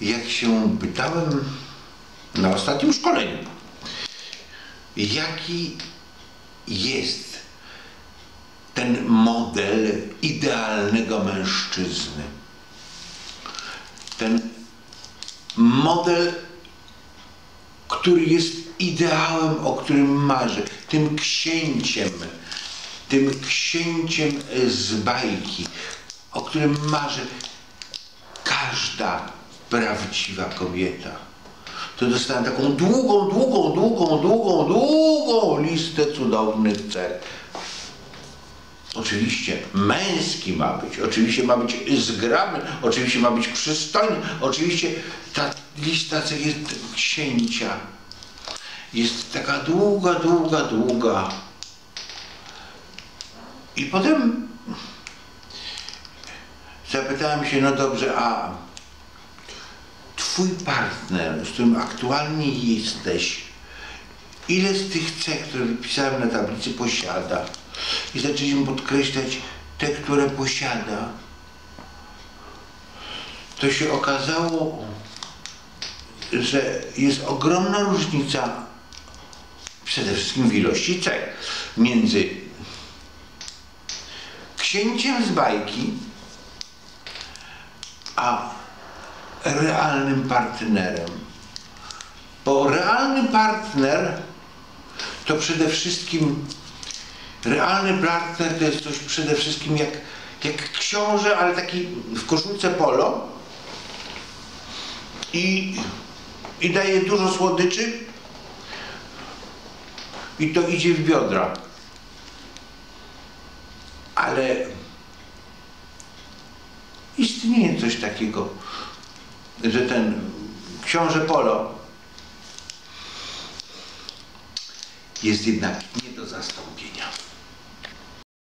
jak się pytałem na ostatnim szkoleniu, jaki jest ten model idealnego mężczyzny. Ten model, który jest ideałem, o którym marzę, tym księciem, tym księciem z bajki, o którym marzy każda prawdziwa kobieta. To dostałem taką długą, długą, długą, długą, długą listę cudownych cech. Oczywiście męski ma być, oczywiście ma być zgrabny, oczywiście ma być przystojny, oczywiście ta lista cech jest księcia. Jest taka długa, długa, długa. I potem zapytałem się, no dobrze, a twój partner, z którym aktualnie jesteś, ile z tych cech, które wypisałem na tablicy, posiada? I zaczęliśmy podkreślać te, które posiada. To się okazało, że jest ogromna różnica przede wszystkim w ilości cech między księciem z bajki a realnym partnerem. Bo realny partner to przede wszystkim realny partner to jest coś przede wszystkim jak, jak książę, ale taki w koszulce polo i, i daje dużo słodyczy i to idzie w biodra. Ale istnieje coś takiego, że ten książę Polo jest jednak nie do zastąpienia.